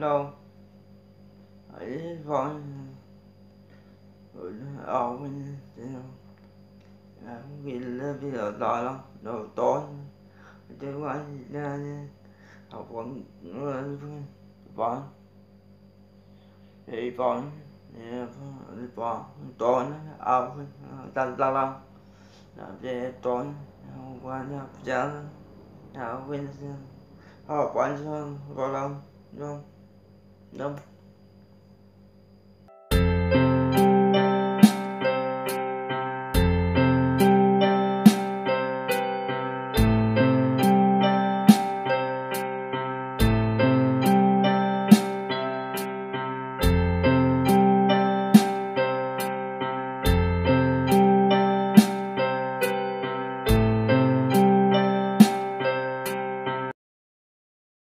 đâu ấy vọn ở bên vì là bây giờ đó lắm đồ tối chứ qua à, học vẫn ừ, vẫn vâng. thì vẫn vọn tối ở tan la lắm về tối qua nhà cha nào họ quan trọng vào lòng đúng đúng